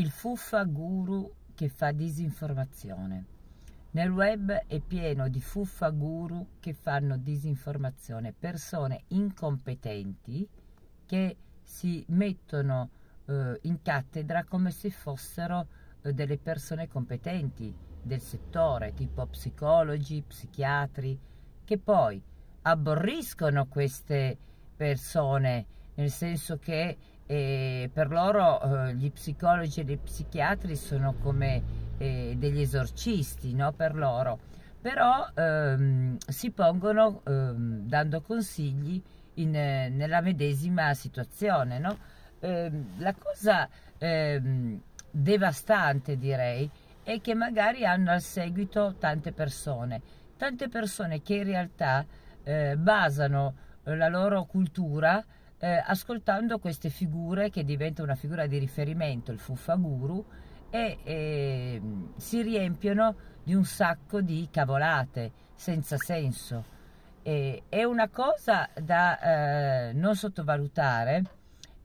il fuffa guru che fa disinformazione. Nel web è pieno di fuffa guru che fanno disinformazione, persone incompetenti che si mettono eh, in cattedra come se fossero eh, delle persone competenti del settore, tipo psicologi, psichiatri, che poi aborriscono queste persone, nel senso che e per loro eh, gli psicologi e gli psichiatri sono come eh, degli esorcisti no? per loro però ehm, si pongono ehm, dando consigli in, eh, nella medesima situazione no? Ehm, la cosa ehm, devastante direi è che magari hanno al seguito tante persone tante persone che in realtà eh, basano la loro cultura eh, ascoltando queste figure che diventa una figura di riferimento, il fuffaguru, e eh, si riempiono di un sacco di cavolate senza senso. E, è una cosa da eh, non sottovalutare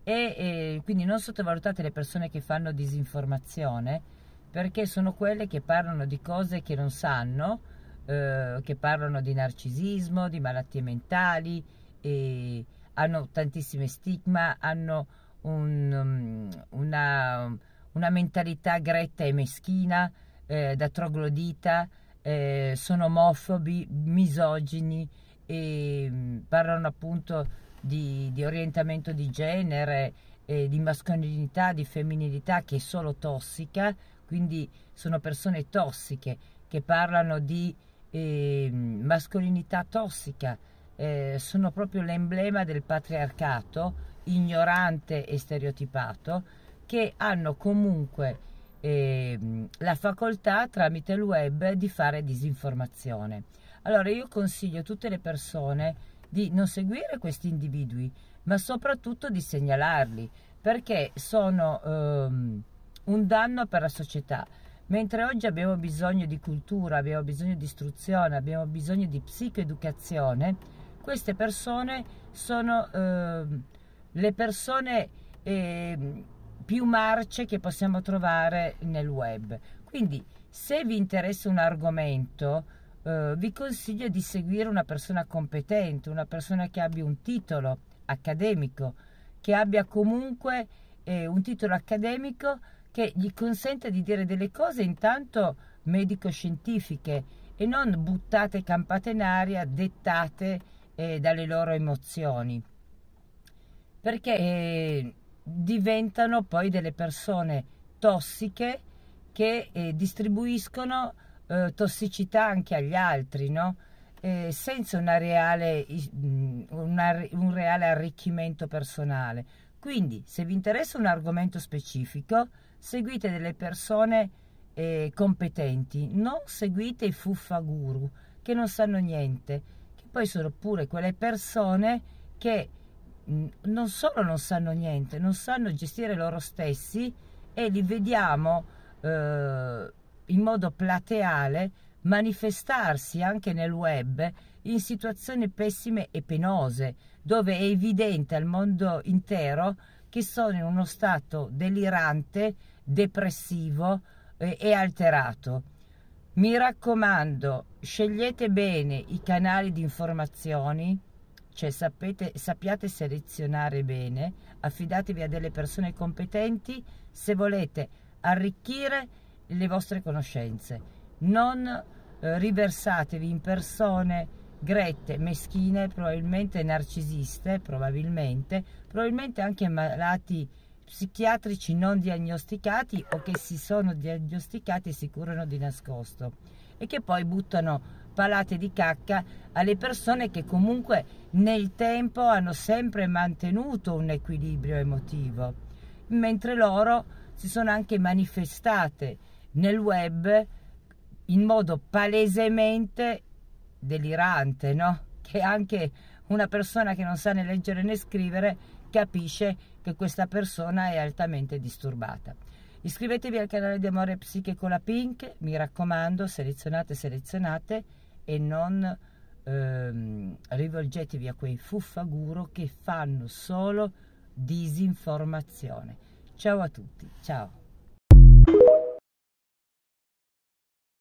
e, e quindi non sottovalutate le persone che fanno disinformazione perché sono quelle che parlano di cose che non sanno, eh, che parlano di narcisismo, di malattie mentali e hanno tantissime stigma, hanno un, um, una, una, mentalità gretta e meschina, eh, da troglodita, eh, sono omofobi, misogini e mm, parlano appunto di, di orientamento di genere, eh, di mascolinità, di femminilità che è solo tossica, quindi sono persone tossiche che parlano di ehm, mascolinità tossica eh, sono proprio l'emblema del patriarcato ignorante e stereotipato che hanno comunque eh, la facoltà tramite il web di fare disinformazione. Allora io consiglio a tutte le persone di non seguire questi individui, ma soprattutto di segnalarli, perché sono ehm, un danno per la società. Mentre oggi abbiamo bisogno di cultura, abbiamo bisogno di istruzione, abbiamo bisogno di psicoeducazione, queste persone sono eh, le persone eh, più marce che possiamo trovare nel web. Quindi se vi interessa un argomento, eh, vi consiglio di seguire una persona competente, una persona che abbia un titolo accademico, che abbia comunque eh, un titolo accademico che gli consente di dire delle cose intanto medico-scientifiche e non buttate campate in aria, dettate eh, dalle loro emozioni, perché eh, diventano poi delle persone tossiche che eh, distribuiscono eh, tossicità anche agli altri, no? Eh, senza una reale, una, un reale arricchimento personale. Quindi, se vi interessa un argomento specifico, seguite delle persone eh, competenti, non seguite i fuffaguru che non sanno niente poi sono pure quelle persone che mm, non solo non sanno niente, non sanno gestire loro stessi e li vediamo eh, in modo plateale manifestarsi anche nel web in situazioni pessime e penose, dove è evidente al mondo intero che sono in uno stato delirante, depressivo eh, e alterato. Mi raccomando, scegliete bene i canali di informazioni, cioè sapete, sappiate selezionare bene, affidatevi a delle persone competenti se volete arricchire le vostre conoscenze. Non eh, riversatevi in persone grette, meschine, probabilmente narcisiste, probabilmente, probabilmente anche malati psichiatrici non diagnosticati o che si sono diagnosticati e si curano di nascosto e che poi buttano palate di cacca alle persone che comunque nel tempo hanno sempre mantenuto un equilibrio emotivo, mentre loro si sono anche manifestate nel web in modo palesemente delirante, no? Che anche una persona che non sa né leggere né scrivere capisce che questa persona è altamente disturbata. Iscrivetevi al canale di Amore Psiche con la Pink, mi raccomando, selezionate, selezionate e non ehm, rivolgetevi a quei fuffaguro che fanno solo disinformazione. Ciao a tutti, ciao!